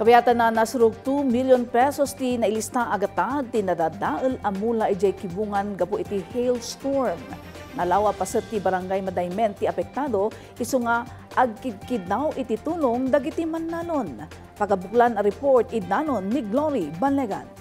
Kabiyatan na nasurog 2 million pesos ti nailista agatad ti nadadaal amula ijay kibungan gapo iti hailstorm. Nalawa pa ti barangay Madaymen ti apektado iso nga agkidkidnaw iti tulong dagiti mannanon. Pagabuklan a report idnanon ni Glory Banlegan.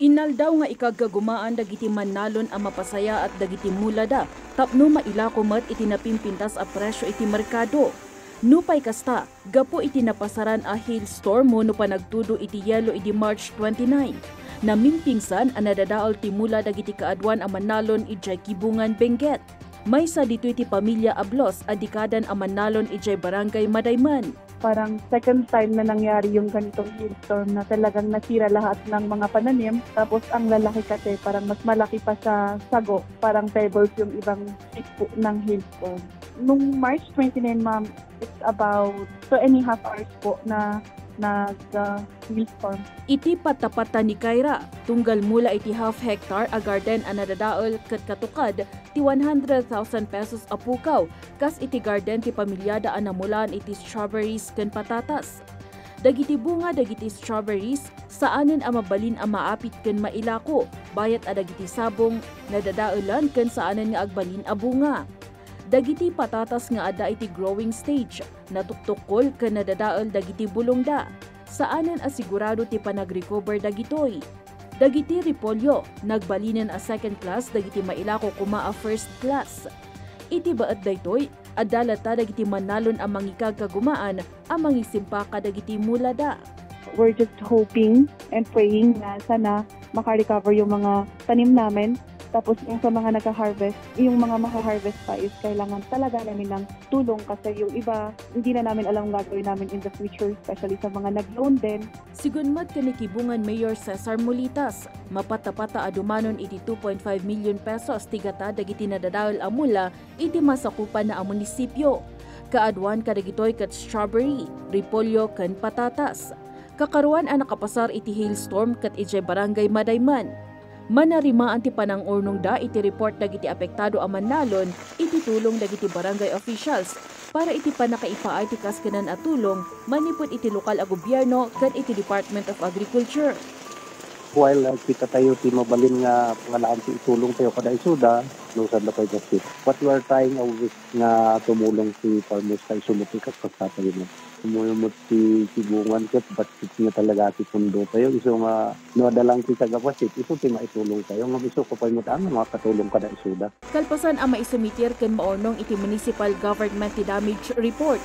Inaldaw nga ikagagumaan dagiti manalon ang mapasaya at dagiti mulada tapno mailako mat iti napimpintas a presyo iti merkado. Nupay kasta, gapo iti napasaran a hailstorm mo no pa nagtudo iti yelo iti March 29. Namimpingsan ang nadadaol ti mula dagiti kaadwan ang manalon ijay kibungan Benguet. May sa dito iti pamilya Ablos adikadan ang manalon ijay barangay Madayman parang second time na nangyari yung ganitong hailstorm na talagang nasira lahat ng mga pananim. Tapos ang lalaki kasi parang mas malaki pa sa sago. Parang pebbles yung ibang tipo ng hailstorm. Nung March 29, ma'am, it's about two and a half hours po na nag-hailstorm. Uh, iti patapatan ni Kaira, tunggal mula iti half hectare a garden a nadadaol kat katukad ti 100,000 pesos a pukaw, kas iti garden ti pamilyada a namulan iti strawberries ken patatas. Dagiti bunga dagiti strawberries, saanen a mabalin a maapit ken mailako, bayat a dagiti sabong nadadaolan ken saanen nga agbalin a bunga. Dagiti patatas nga ada iti growing stage, natuktukol ken nadadaol dagiti bulongda. Saanen asigurado ti panagrecover dagitoy. Dagiti repolyo, nagbalinen a second class dagiti mailako kuma a first class. Iti baat daytoy, adalata dagiti manalon ang mangikagkagumaan ang mangisimpaka dagiti mulada. We're just hoping and praying na sana makarecover yung mga tanim namin tapos yung sa mga nag-harvest, yung mga maka-harvest pa is kailangan talaga namin ng tulong kasi yung iba, hindi na namin alam gagawin namin in the future, especially sa mga nag-loan din. Sigunmat kanikibungan Mayor Cesar Mulitas, mapatapata adumanon iti 2.5 million pesos tigata dagiti nadadawal amula iti masakupan na ang munisipyo. Kaadwan kadagitoy kat strawberry, repolyo kan patatas. Kakaruan ang nakapasar iti hailstorm kat ijay barangay Madayman manarimaan ti panang urnong da iti report dagiti apektado a manalon iti tulong dagiti barangay officials para iti panakaipaay ti kaskanan at tulong manipod iti lokal a gobyerno ken iti Department of Agriculture. While uh, kita tayo ti mabalin nga pangalaan ti itulong tayo kada isuda no sa Lapay Justice. What we are trying always nga tumulong si farmers tayo sumutikat sa tayo mo. Sumulumot si sibungan ket basit nga talaga ti pundo tayo iso nga nuadalang ti tagapasit iso ti maitulong tayo nga iso ko pay mutaan nga makatulong kada isuda. Kalpasan ang maisumitir ken maornong iti municipal government ti damage report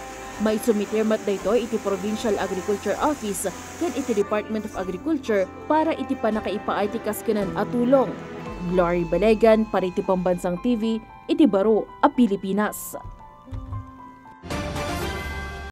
maisumitir mat daytoy iti provincial agriculture office ken iti department of agriculture para iti panakaipaay ti kaskanan at tulong. Glory Balegan para iti pambansang TV iti baro a Pilipinas